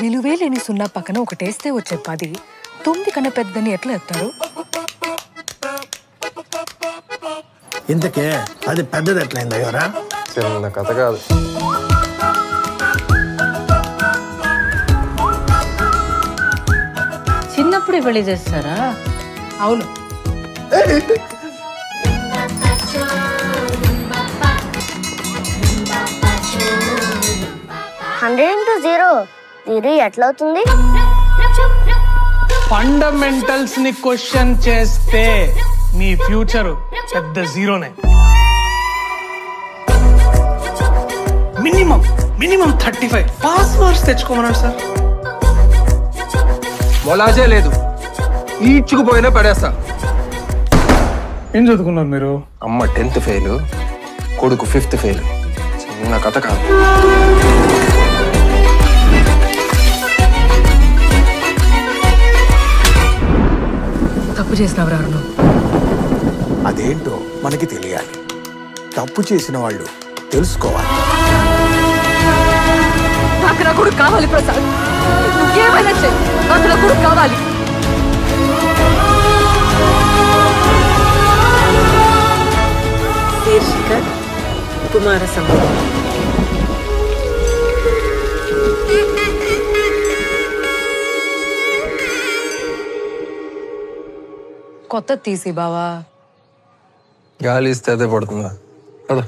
విలువే లేని సున్నా పక్కన ఒకటేస్తే వచ్చే పది. తొమ్మిది కన్నా పెద్దని ఎట్లా చెప్తారు? ఇంతకే అది పెద్దది ఎట్లయింది అయ్యోరా? చిన్న కథ కాదు. చిన్నప్పుడే పెళ్ళి చేస్తారా? అవును. Hundred into zero. జీరో ఎట్లా అవుతుంది ఫండమెంటల్స్ని క్వశ్చన్ చేస్తే మీ ఫ్యూచర్ పెద్ద జీరోనే minimum minimum thirty five pass marks తెచ్చుకోమన్నాడు sir. మొలాజే లేదు. ఈడ్చుకుపోయినా పడేస్తా. ఏం చదువుకున్నారు మీరు? అమ్మ టెన్త్ ఫెయిల్ కొడుకు ఫిఫ్త్ ఫెయిల్ చిన్న కథ కాదు. తప్పు చేసినవరా అరుణ్? అదేంటో మనకి తెలియాలి. తప్పు చేసిన వాళ్ళు తెలుసుకోవాలి. నాకు నా కొడుకు కావాలి ప్రసాద్. నువ్వేమైనా చెయ్యి నాకు నా కొడుకు కావాలి. శీర్షిక కుమార సంభవం కొత్త తీసి బావా. గాలి ఇస్తే అదే పడుతుందా? కదా